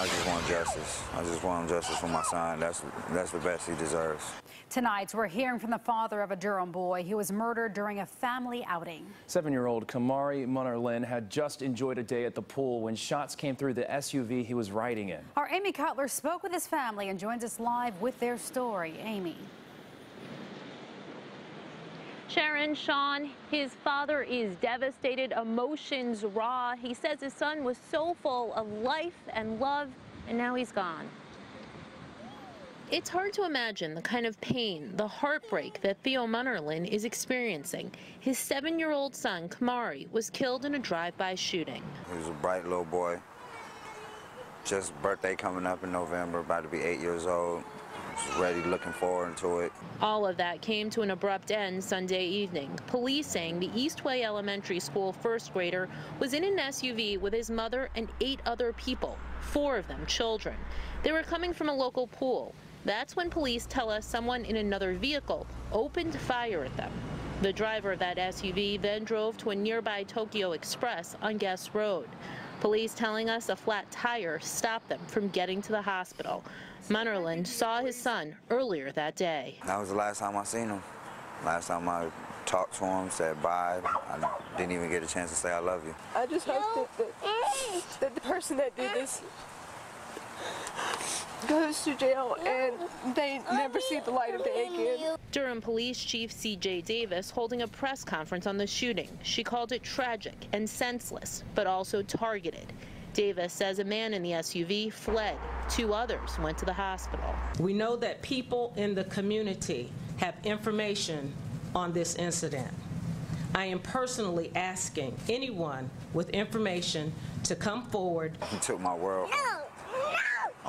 I just want justice. I just want justice for my son. That's that's the best he deserves. Tonight, we're hearing from the father of a Durham boy who was murdered during a family outing. Seven-year-old Kamari Munnerlin had just enjoyed a day at the pool when shots came through the SUV he was riding in. Our Amy Cutler spoke with his family and joins us live with their story. Amy. Sharon, Sean, his father is devastated, emotions raw. He says his son was so full of life and love, and now he's gone. It's hard to imagine the kind of pain, the heartbreak that Theo Munnerlin is experiencing. His seven-year-old son, Kamari, was killed in a drive-by shooting. He was a bright little boy. Just birthday coming up in November, about to be eight years old. Ready, looking forward to it. All of that came to an abrupt end Sunday evening. Police saying the Eastway Elementary School first grader was in an SUV with his mother and eight other people, four of them children. They were coming from a local pool. That's when police tell us someone in another vehicle opened fire at them. The driver of that SUV then drove to a nearby Tokyo Express on Guess Road. Police telling us a flat tire stopped them from getting to the hospital. Munnerlin saw his son earlier that day. That was the last time I seen him. Last time I talked to him, said bye. I didn't even get a chance to say I love you. I just hope that the, that the person that did this goes to jail and they never see the light of day again. Durham Police Chief C.J. Davis holding a press conference on the shooting. She called it tragic and senseless, but also targeted. Davis says a man in the SUV fled. Two others went to the hospital. We know that people in the community have information on this incident. I am personally asking anyone with information to come forward. He took my world.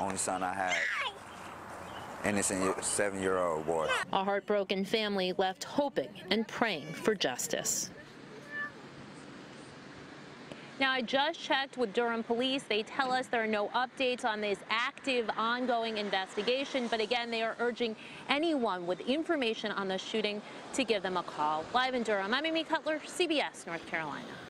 Only son I had. Innocent seven-year-old boy. A heartbroken family left hoping and praying for justice. Now, I just checked with Durham Police. They tell us there are no updates on this active, ongoing investigation. But again, they are urging anyone with information on the shooting to give them a call. Live in Durham, I'm Amy Cutler, CBS North Carolina.